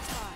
time.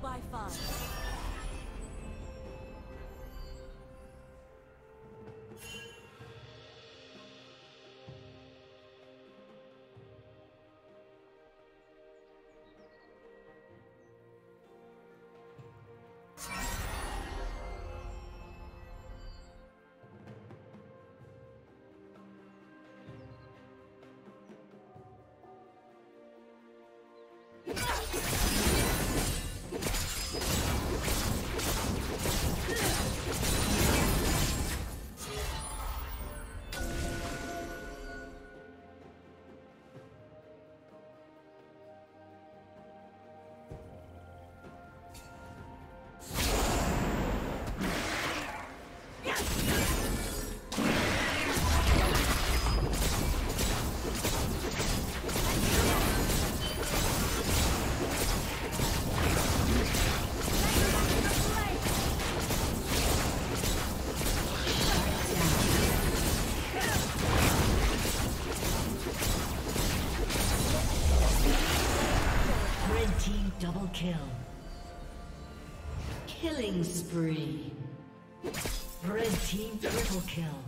Heal by five. kill. spree. Red team triple kill.